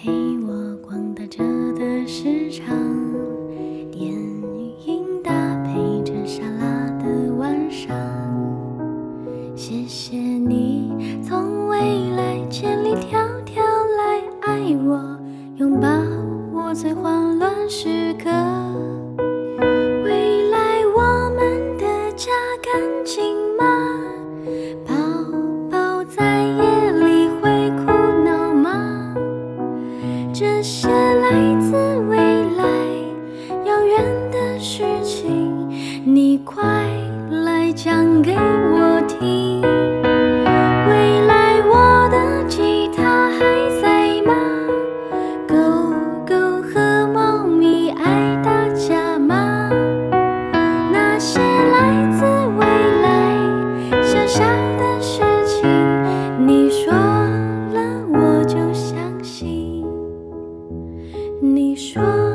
陪我逛打折的市场电影搭配着沙拉的晚上。谢谢你从未来千里迢迢来爱我拥抱我最慌乱时刻。未来我们的家干净吗？这些来自未来遥远的事情你快说。